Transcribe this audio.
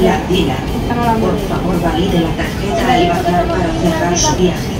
La Dila. Por favor valide la tarjeta al bajar para cerrar su viaje.